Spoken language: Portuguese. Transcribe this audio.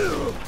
Ugh!